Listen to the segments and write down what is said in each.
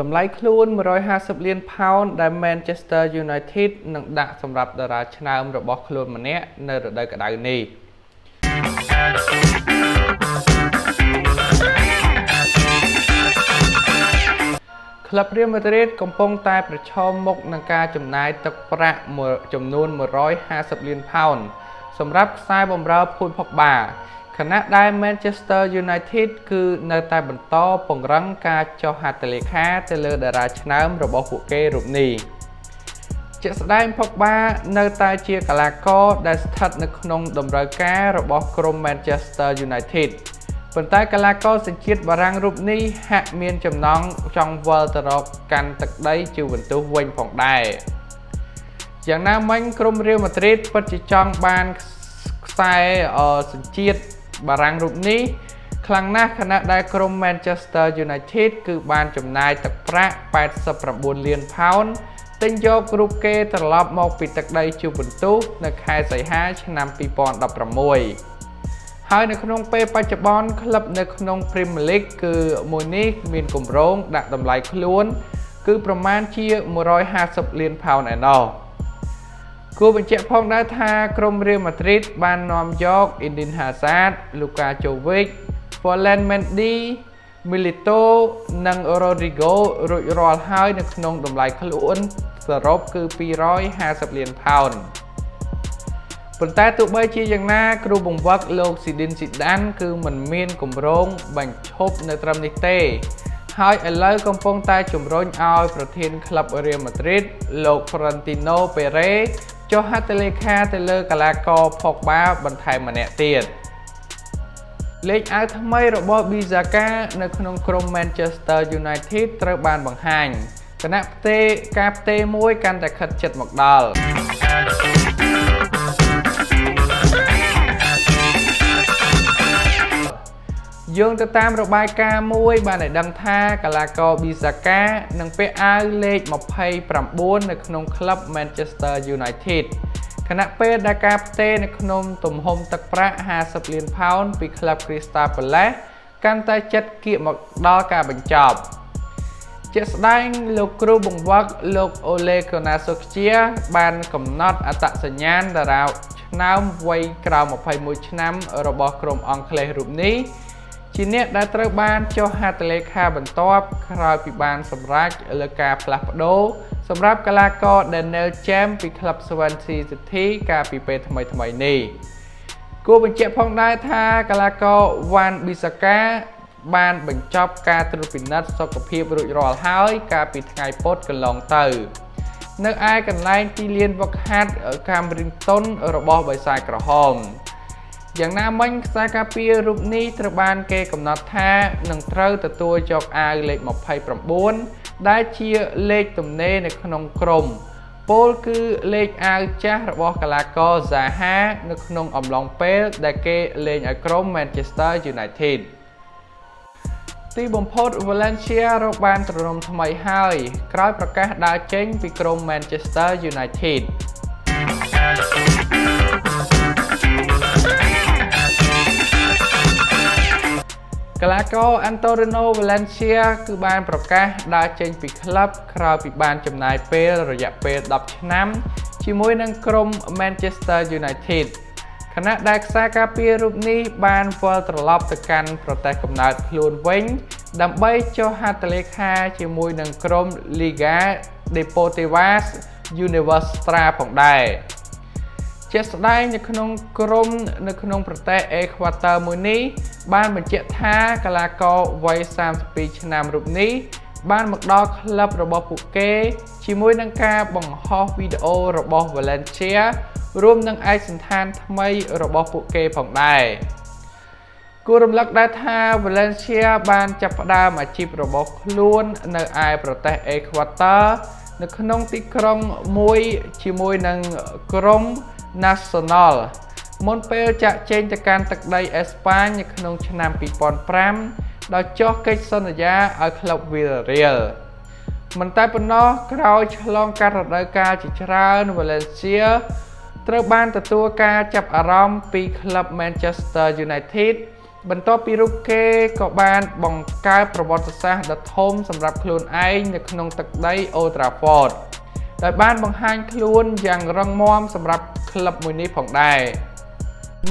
តម្លៃខ្លួន150លានផោនដែល Manchester United នឹងដាក់សម្រាប់តារាឆ្នើមរបស់ខ្លួនម្នាក់នៅរដូវក្តៅនេះក្លឹបរៀលម៉ាឌ្រីតកំពុងតែប្រឈមមុខនឹងការចំណាយទឹកប្រាក់ចំនួន150លានផោនសម្រាប់ខ្សែបម្រើភូលផុកបា ខណៈដែល Manchester United គឺនៅតែបន្តពង្រឹងការចុះហត្ថលេខាទៅលើតារាឆ្នើមរបស់ពួកគេរូបនេះជាក់ស្ដែងផុកបានៅតែជាកីឡាករដែលស្ថិតនៅក្នុងតម្រូវការរបស់ក្រុម Manchester United ប៉ុន្តែកីឡាករសញ្ជាតិបារាំងរូបនេះហាក់មានចំណង់ចង់វិលទៅរកកាន់ទឹកដីជូវិនទូសវិញផងដែរយ៉ាងណាមិញក្រុមរៀលម៉ាឌ្រីតពិតជាចង់បានខ្សែសញ្ជាតិ បារាំងរូបនេះខ្លាំងណាស់ខណៈដែលក្រុម Manchester United គឺបានចំណាយទឹកប្រាក់89លានផោនទិញយករូបគេត្រឡប់មកពីទឹកដីជួបបន្ទុះនៅខែសីហាឆ្នាំ2016ហើយនៅក្នុងពេលបច្ចុប្បន្នក្លឹបនៅក្នុង Premier League គឺមួយនេះមានគម្រោងដាក់តម្លៃខ្លួន គឺប្រមាណជា150លានផោនឯណោះ គួរបញ្ជាក់ផងដែរថាក្រុមរៀលម៉ាឌ្រីតបាននាំយក Eden Hazard, Luka Jovic, Ferland Mendy, Milito និង Rodrigo រួចរាល់ហើយនៅក្នុងតម្លៃខ្លួនសរុបគឺ250លានផោនប៉ុន្តែទោះបីជាយ៉ាងណា គ្រូបង្វឹកលោក Zidane Zidane គឺមិនមានគម្រោងបញ្ឈប់នៅត្រឹមនេះទេហើយឥឡូវកំពុងតែជំរុញឲ្យប្រធានក្លឹបរៀលម៉ាឌ្រីតលោក Florentino Perez ចុះហត្ថលេខាទៅលើកីឡាករផុកបាបន្ថែមម្នាក់ទៀតលេខអាវថ្មីរបស់ Bizaka នៅក្នុងក្រុម Manchester United ត្រូវបានបង្ហាញគណៈផ្ទេការផ្ទេមួយកាន់តែខិតជិតមកដល់ យោងទៅតាមរបាយការណ៍មួយ បានឲ្យដឹងថាកីឡាករប៊ីសាកានឹងពាក់អាវលេខ29នៅក្នុងក្លឹប Manchester United ខណៈពេលដែលការផ្ទេរនៅក្នុងទំហំទឹកប្រាក់50លានផោនពីក្លឹប Crystal Palace កាន់តែចិត្តគៀកមកដល់ការបញ្ចប់ជាក់ស្ដែងលោកគ្រូបង្វឹកលោកអូលេកូណាសូខ្ជាបានកំណត់អត្តសញ្ញាណតារាឆ្នើមវ័យក្រោម21ឆ្នាំរបស់ក្រុមអង់គ្លេសរូបនេះ ជាអ្នកដែលត្រូវបានចុះហត្ថលេខាបន្ទាប់ក្រោយពីបានសម្រេចលើការផ្លាស់ប្ដូរសម្រាប់កីឡាករ Daniel James ពីក្លឹប Swansea City កាលពីពេលថ្មីៗនេះគួរបញ្ជាក់ផងដែរថាកីឡាករ Wan Bissaka បានបញ្ចប់ការត្រួតពិនិត្យសុខភាពរួចរាល់ហើយ កាលពីថ្ងៃពុធកន្លងទៅ នៅឯកន្លែងទីលានវឹកហាត់ Cambridgton របស់បិសាចក្រហម យ៉ាងណាមិញខ្សែការពាររូបនេះត្រូវបានគេកំណត់ថានឹងត្រូវទទួលយកអាវលេខ29ដែលជាលេខទំនេរនៅក្នុងក្រុមពលគឺលេខអាវចាស់របស់កីឡាករ Zaha នៅក្នុងអំឡុងពេលដែលគេលេងឲ្យក្រុម Manchester United ទីបំផុត Valencia រកបានទ្រនំថ្មីហើយ ក្រោយប្រកាសដើរចេញពីក្រុម Manchester United កីឡាករ Antonio Valencia គឺបានប្រកាសដើរចេញពីក្លឹបក្រោយពីបានចំណាយពេលរយៈពេល10ឆ្នាំជាមួយនឹងក្រុម Manchester United ខណៈដែលខ្សែការពាររូបនេះបានវិលត្រឡប់ទៅកាន់ប្រទេសកំណើតខ្លួនវិញ ដើម្បីចុះហត្ថលេខាជាមួយនឹងក្រុម Liga Deportivas Universitaria ផងដែរ ជាក់ស្ដែងនៅក្នុងក្រុមនៅក្នុងប្រទេសអេខ្វាទ័រមួយនេះបានបញ្ជាក់ថាកីឡាករវ័យ32ឆ្នាំរូបនេះបានមកដល់ក្លឹបរបស់ពួកគេ ជាមួយនឹងការបង្ហោះវីដេអូរបស់ Valencia រួមនឹងឯកសន្តានថ្មីរបស់ពួកគេផងដែរគួររំលឹកដែរថា Valencia បានចាប់ផ្ដើមអាជីពរបស់ខ្លួន នៅឯប្រទេសអេខ្វាទ័រនៅក្នុងទីក្រុងមួយជាមួយនឹងក្រុង Nacional មុនពេលចាក់ចេញទៅកាន់ទឹកដីអេស្ប៉ាញនៅក្នុងឆ្នាំ2005ដោយចុះកិច្ចសន្យាឲ្យក្លឹប Villarreal មិនតែប៉ុណ្ណោះក្រោយឆ្លងកាត់រដូវកាលជាច្រើន Valencia ត្រូវបានទទួលការចាប់អារម្មណ៍ពីក្លឹប Manchester United បន្ទាប់ពីរូបគេក៏បានបង្កើតប្រវត្តិសាស្ត្រដ៏ធំសម្រាប់ខ្លួនឯងនៅក្នុងទឹកដី Old Trafford ដោយបានបង្ហាញខ្លួនយ៉ាងរឹងមាំសម្រាប់ ក្លឹបមួយនេះផងដែរ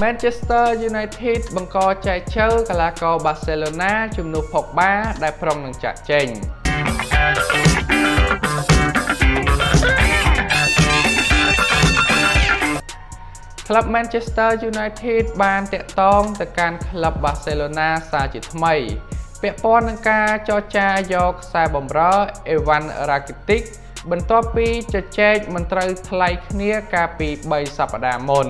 Manchester United បង្កចែកជើកីឡាករ Barcelona ជំនួស Pogba ដែលប្រុងនឹងចាក់ចេញក្លឹប Manchester United បានតាក់ទងទៅកាន់ក្លឹប Barcelona សារជាថ្មី ពាក់ព័ន្ធនឹងការចរចាយកខ្សែបម្រើ Evan Rakitic បន្ទាប់ពីជជែកមិនត្រូវថ្លៃគ្នាកាលពី3សប្តាហ៍មុន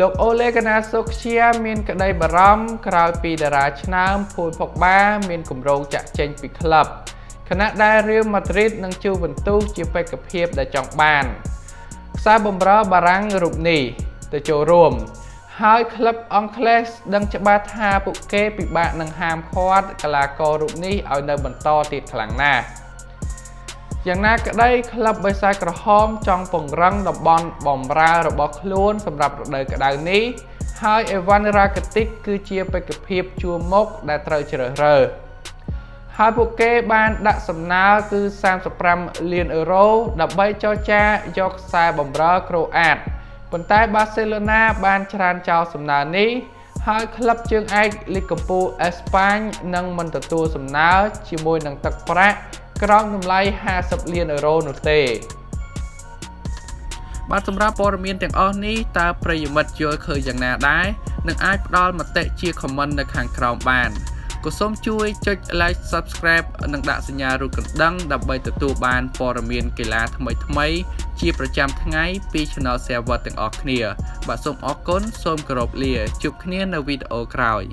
លោកអូលេកាណាសូខ្ជាមានក្តីបារម្ភក្រោយពីតារាឆ្នើមភូលផុកបា មានគម្រោងចាក់ចេញពីក្លឹបខណៈដែលរៀលម៉ាឌ្រីតនឹងជួបបន្ទុះជាបេក្ខភាពដែលចង់បានខ្សែបម្រើបារាំងរូបនេះទៅចូលរួមហើយក្លឹបអង់គ្លេសដឹងច្បាស់ថាពួកគេពិបាកនឹងហាមឃាត់កីឡាកររូបនេះឲ្យនៅបន្តទៀតខ្លាំងណាស់ យ៉ាងណាក្តីក្លឹបបិសាចក្រហមចង់ពង្រឹងតំបន់បំរើរបស់ខ្លួនសម្រាប់រដូវក្តៅនេះហើយអេវ៉ាន់រ៉ាកាទីកគឺជាបេក្ខភាពជួរមុខដែលត្រូវជ្រើសរើសហើយពួកគេបានដាក់សំណើគឺ35លានអឺរ៉ូដើម្បីចរចាយកខ្សែបម្រើក្រូអាតប៉ុន្តែបាសេឡូណាបានច្រានចោលសំណើនេះហើយក្លឹបជើងឯកលីកកម្ពុជាអេស្ប៉ាញនឹងមិនទទួលសំណើជាមួយនឹងទឹកប្រាក់ ក្រោមតម្លៃ50លានអឺរ៉ូនោះទេបាទសម្រាប់ព័ត៌មានទាំងអស់នេះតើប្រិយមិត្តយល់ឃើញយ៉ាងណាដែរនឹងអាចផ្ដល់មតិជា comment នៅខាងក្រោមបានក៏សូមជួយចុច like subscribe និងដាក់សញ្ញារូបកណ្ដឹង ដើម្បីទទួលបានព័ត៌មានកីឡាថ្មីៗជាប្រចាំថ្ងៃពី Channel Server ទាំងអស់គ្នា បាទសូមអរគុណសូមគោរពលាជួបគ្នានៅវីដេអូក្រោយ